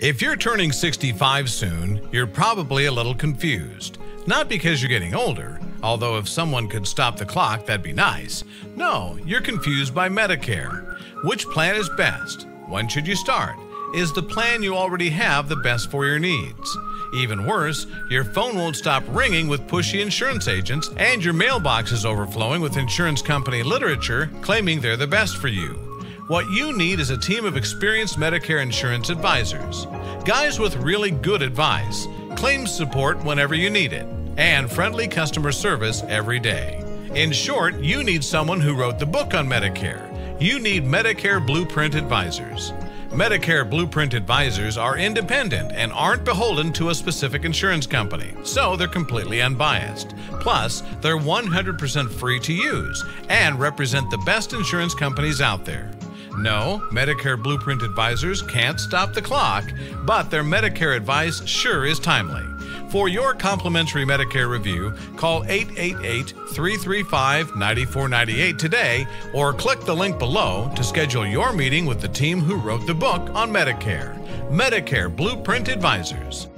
If you're turning 65 soon, you're probably a little confused. Not because you're getting older, although if someone could stop the clock, that'd be nice. No, you're confused by Medicare. Which plan is best? When should you start? Is the plan you already have the best for your needs? Even worse, your phone won't stop ringing with pushy insurance agents, and your mailbox is overflowing with insurance company literature claiming they're the best for you. What you need is a team of experienced Medicare insurance advisors. Guys with really good advice, claims support whenever you need it, and friendly customer service every day. In short, you need someone who wrote the book on Medicare. You need Medicare Blueprint Advisors. Medicare Blueprint Advisors are independent and aren't beholden to a specific insurance company, so they're completely unbiased. Plus, they're 100% free to use and represent the best insurance companies out there. No, Medicare Blueprint advisors can't stop the clock, but their Medicare advice sure is timely. For your complimentary Medicare review, call 888 335 9498 today or click the link below to schedule your meeting with the team who wrote the book on Medicare. Medicare Blueprint Advisors.